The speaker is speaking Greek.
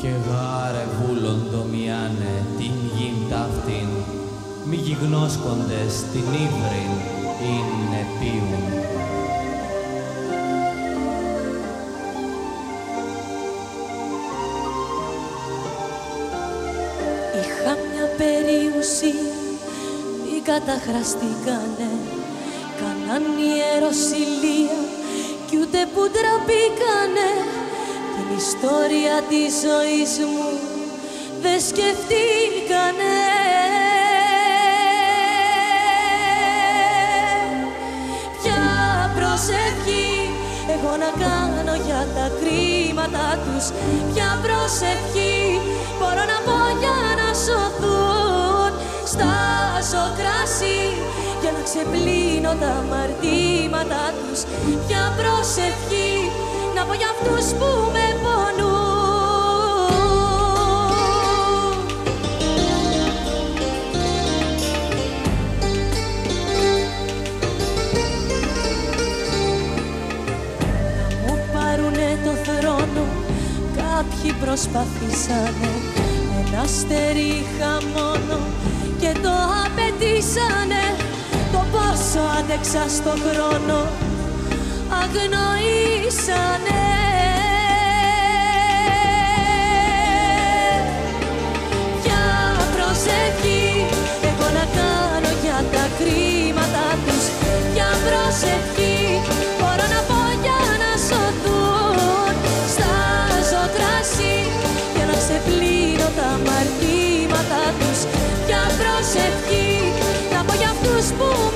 Και γάρε βούλοντο μιάνε την γην ταύτην, μη γιγνώσκοντες την ύβριν, είναι πίουν. Είχα μια περιουσία, μη καταχραστήκανε. Κάναν ιεροσιλία κι ούτε που ντραπήκανε. Την ιστορία της ζωής μου δεν σκεφτήκανε. Ποια προσευχή έχω να κάνω για τα κρίματα τους Ποια προσευχή μπορώ να πω για να σωθούν. Στάζω κρασί για να ξεπλύνω τα αμαρτήματα τους Ποια προσευχή να πω για αυτούς που με πονούν. Να μου πάρουνε το θρόνο Κάποιοι προσπαθήσανε. Ένα αστέρι είχα μόνο Και το απαιτήσανε. Το πόσο άντεξα στο χρόνο Αγνοήσανε. Ποια προσευχή έχω να κάνω για τα κρίματα τους. Ποια προσευχή μπορώ να πω για να σωθούν. Στάζω κρασί για να ξεπλύνω τα αμαρτήματα τους. Ποια προσευχή να πω για αυτούς που